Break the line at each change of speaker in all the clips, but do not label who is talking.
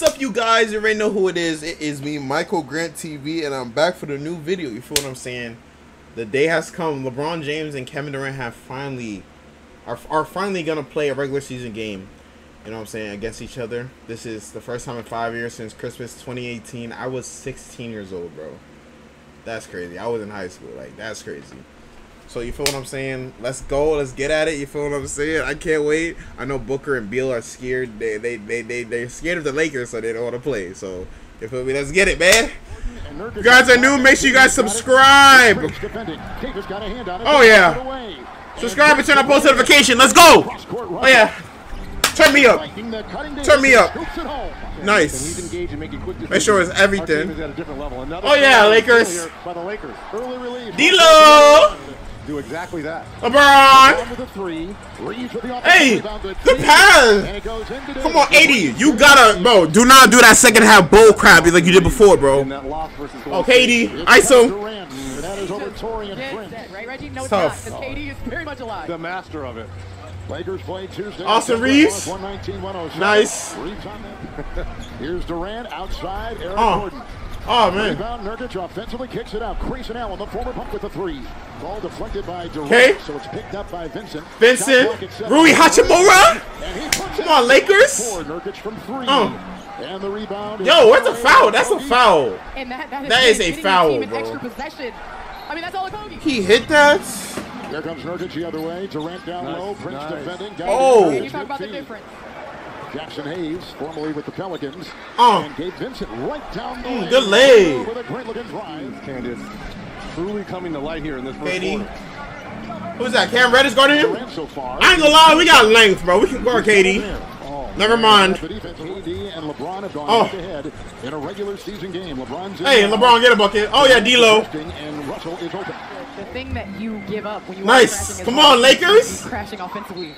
What's up, you guys? You already know who it is. It is me, Micheal Grant TV, and I'm back for the new video. You feel what I'm saying? The day has come. LeBron James and Kevin Durant have finally are, are finally gonna play a regular season game. You know what I'm saying against each other. This is the first time in five years since Christmas 2018. I was 16 years old, bro. That's crazy. I was in high school. Like that's crazy. So you feel what I'm saying? Let's go. Let's get at it. You feel what I'm saying? I can't wait. I know Booker and Beal are scared. They they they they they're scared of the Lakers, so they don't want to play. So you feel me? Let's get it, man. You guys are new. Make sure you guys subscribe. Oh yeah. Subscribe and turn on post notification. Let's go. Oh yeah. Turn me up. Turn me up. Nice. Make sure it's everything. Oh yeah, Lakers. D'Lo.
Do exactly that.
Uh, LeBron. Hey, good pass. Come on, 80. You gotta, bro. Do not do that second half bull crap like you did before, bro. Oh, KD, ISO.
Right, Reggie? No, it's
Tough.
not. 'cause KD is very much alive.
The master of it.
Lakers play Tuesday.
Austin
Reaves.
Nice.
Reaves on that. Here's Durant outside. Aaron
Oh.
Gordon.
Oh man.
Rebound. Nurkic offensively kicks it out. Grayson Allen, the former pump with the three. Ball deflected by Durant.
Okay.
So it's picked up by Vincent.
Vincent.
Shot clock at seven.
Rui Hachimura.
And he puts
Come on, Lakers.
Four. From three.
Oh.
And the rebound.
Yo, where's the
away
foul? That's a foul.
And that, that is,
That is
big,
a foul,
the team an
bro.
extra possession. I mean, that's all a Kobe.
He hit that.
Here comes Nurkic the other way. Durant down
Nice,
low. Prince
nice.
defending. Got
Oh.
it.
You talk about the difference.
Jaxson Hayes, formerly with the Pelicans.
Oh.
And Gabe Vincent right down the
Mm,
lane.
good leg.
With a great looking drive.
Candace truly coming to light here in this first
KD.
quarter.
Who's that? Cam Reddish guarding him?
So far.
I ain't gonna lie, we got length, bro. We can guard KD.
Oh,
Never mind.
The defense, AD and LeBron have gone
Oh.
head to head in a regular season game. LeBron's in
Hey. LeBron, get a bucket. Oh yeah, D'Lo.
And Russell is open.
The thing that you give up when you
Nice.
are crashing
Come on, Lakers.
Crashing offensively.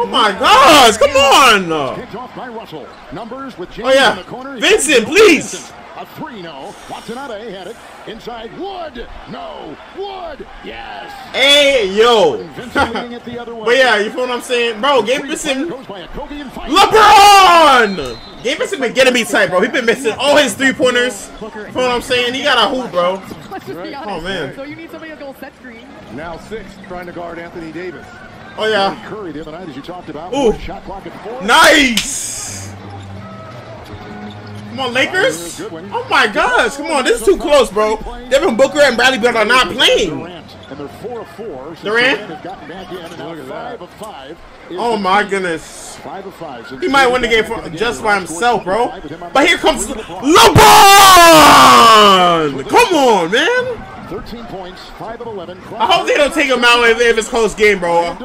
Oh my gosh, come on.
Kicked off by Russell. Numbers with James
Oh, yeah.
in the corner.
Vincent, please.
A three, no. Watanabe had it. Inside Wood. No. Wood. Yes.
Hey, yo.
Vincent leading it the other way.
But yeah, you feel what I'm saying? Bro, Gabe Vincent.
Goes by a Kobe and fight.
LeBron! Gabe Vincent been getting me tight, bro. He been missing all his three pointers. You feel what I'm saying? He got a hoop, bro.
Let's just be
oh,
honest.
Oh, man.
So you need somebody to go set screen.
Now six, trying to guard Anthony Davis.
Oh yeah.
Curry the other night, as you talked about.
Ooh.
Shot clock at four.
Nice! Come on, Lakers! Oh my gosh, come on, this is too close, bro. Devin Booker and Bradley Beal are not playing.
Durant, and they're four of four. since
Durant?
has gotten back in, and now
Look at
five of five.
Oh my goodness.
Five of five.
He might win the game for, just by himself, bro.
25 with him on
But here comes
three,
LeBron! Come on, man.
13 points, 5 of 11.
I hope they don't take him out if if it's close game, bro.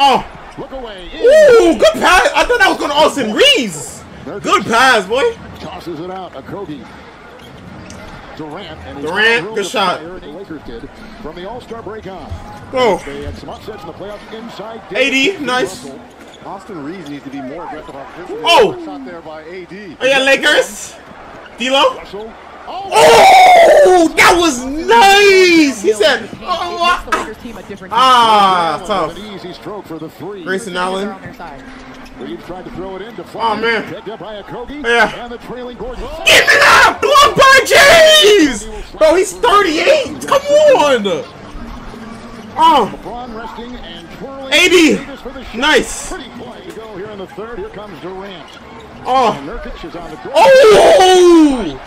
Oh,
Look away.
Ooh, good pass. I thought that was going to Austin Reaves. Good pass, boy.
Tosses it out. A Kobe. Durant. And
Durant, good shot.
The Lakers did from the All-Star break on.
Oh,
They had some upsets in the playoffs inside.
80, nice.
Austin Reaves needs to be more aggressive offensively.
Oh!
Shot there by AD.
oh yeah, Lakers. D'Lo.
Oh!
That was nice. He said, oh,
makes the Lakers team a different team.
ah, tough.
Easy stroke for the three.
Grayson Allen.
Reaves tried to throw it in.
to Oh, man.
Picked up by a
Yeah.
And the trailing Gordon.
Give it up! Blocked by James! Bro, he's 38! Come on! Oh,
resting and
80.
Davis for the shot.
Nice.
Pretty play to go here in the third. Here comes Durant.
oh,
Nurkic is on the
oh!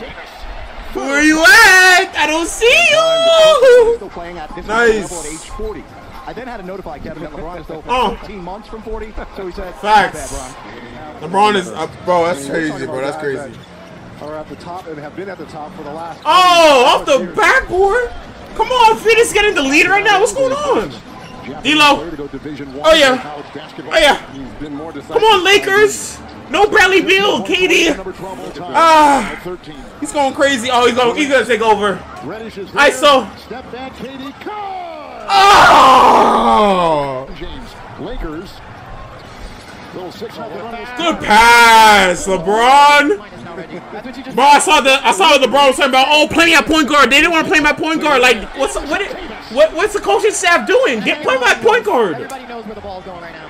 Where you at? I don't see you!
Still playing at this
Nice.
level at age 40. I then had to notify Kevin that LeBron is still
Oh.
14 months from 40, so he said,
Facts.
"Bad, Bron."
LeBron is, uh, bro, that's
I mean, we're
crazy, bro. That's crazy.
that Are at the top and have been at the top for the last.
Oh, off the backboard? Come on, Phoenix getting the lead right now. What's going on? D'Lo. Oh, yeah. Oh, yeah.
He's been more decisive.
Come on, Lakers! No Bradley Beal, KD. Ah.
Ah. 13.
He's going crazy. Oh, he's going. He's gonna take over.
Reddish is
I saw-
Step back, KD. Caught!
Oh!
James. Lakers. Little six nothing run. is-
Good pass, LeBron.
Mine is not ready. That's what you just
Bro, I saw the I saw what LeBron was talking about. Oh, play me at point guard. They didn't want to play my point guard. Like, what's what? It, what what's the coaching staff doing? Get play my point guard.
Everybody knows where the ball's going right now.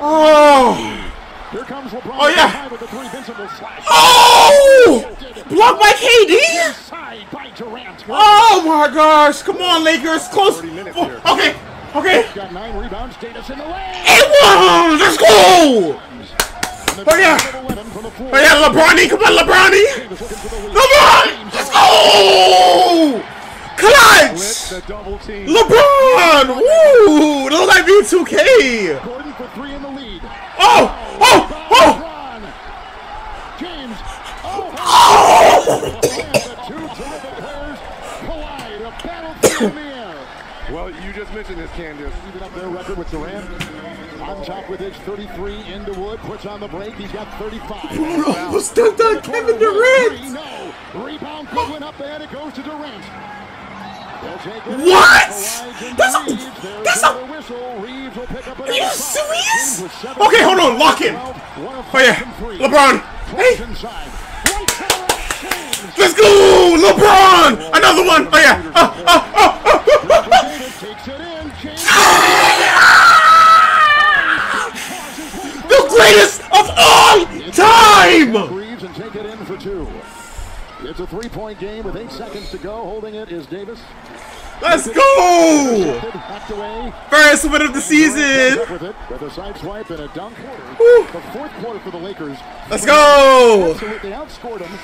Durant, three, caught!
Oh,
Here comes LeBron.
Oh, yeah.
With the three. Vincent slash.
Oh! Blocked by KD?
Inside by Durant.
Oh my gosh! Come on, Lakers! Close.
30 minutes
Oh, okay, okay.
Got nine rebounds. Davis in the lane.
And one. Let's go! Oh yeah! Oh yeah, LeBron! Come on, LeBron! LeBron! Let's go!
The team.
LeBron! Woo! Look like B2K!
Gordon for three in the lead.
Oh! Oh! Oh!
James. Oh! And the two terrific players collide. A battle in the air.
Well, you just mentioned this, Candace.
Even up their record with Durant. On top with his 33 into Wood. Puts on the break. He's got 35.
Almost on Kevin Durant!
No. Rebound Goodwin up ahead. It goes to Durant.
What? That's a- that's a- Are you serious? Okay, hold on, lock in. Oh yeah. LeBron! Hey! Let's go! LeBron! Another one! Oh yeah! Oh, oh, oh, oh. The greatest of all time!
It's a three-point game with eight seconds to go. Holding it is Davis.
Let's go! First win of the season!
With it with a side swipe and a dunk. The fourth quarter for the Lakers.
Let's go!
Absolutely outscored them.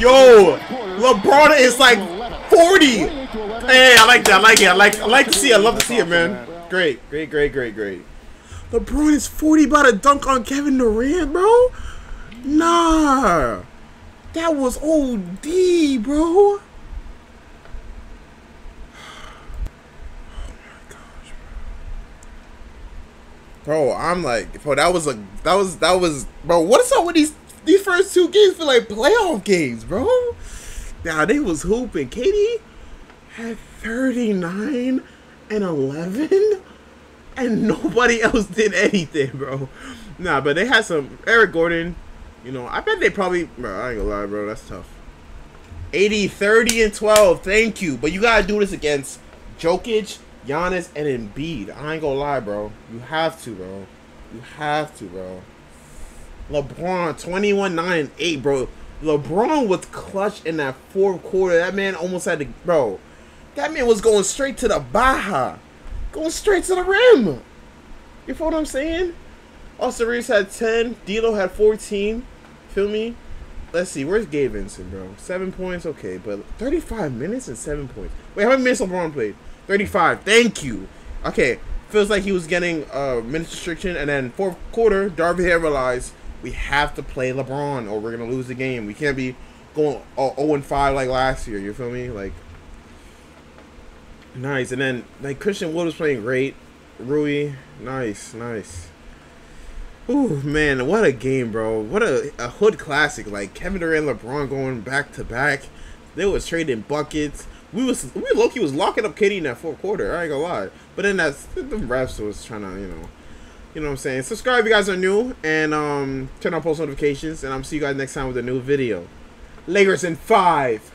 Yo! LeBron is like 40!
28 to 11.
Hey, I like that. I like it. I like I like to see it. I love to see it, man. Great, great, great, great, great. LeBron is 40 about to dunk on Kevin Durant, bro? Nah. That was OD, bro. Oh my gosh, bro, I'm like, bro, that was a, that was, that was, bro. What's up with these, these first two games feel like playoff games, bro? Nah, they was hooping. Katie had 39 and 11, and nobody else did anything, bro. Nah, but they had some Eric Gordon. You know, I bet they probably, bro. I ain't gonna lie, bro. That's tough. 80, 30, and 12. Thank you, but you gotta do this against Jokic, Giannis, and Embiid. I ain't gonna lie, bro. You have to, bro. You have to, bro. LeBron, 21, 9, and 8, bro. LeBron was clutch in that fourth quarter. That man almost had to, bro. That man was going straight to the Baja. Going straight to the rim. You feel what I'm saying? Austin Reaves had 10. D'Lo had 14. Feel me? Let's see. Where's Gabe Vincent, bro? Seven points? Okay, but 35 minutes and seven points. Wait, how many minutes LeBron played? 35. Thank you. Okay. Feels like he was getting uh, minutes restriction. And then fourth quarter, Darby had realized we have to play LeBron or we're going to lose the game. We can't be going 0 5 like last year. You feel me? Like, nice. And then, like, Christian Wood was playing great. Rui, nice, nice. Ooh, man, what a game, bro. What a, a hood classic. Like, Kevin Durant LeBron going back to back. They was trading buckets. We was we Loki was locking up Katie in that fourth quarter. I ain't gonna lie. But then that's the refs was trying to, you know, you know what I'm saying. Subscribe if you guys are new and um turn on post notifications. And I'm see you guys next time with a new video. Lakers in five,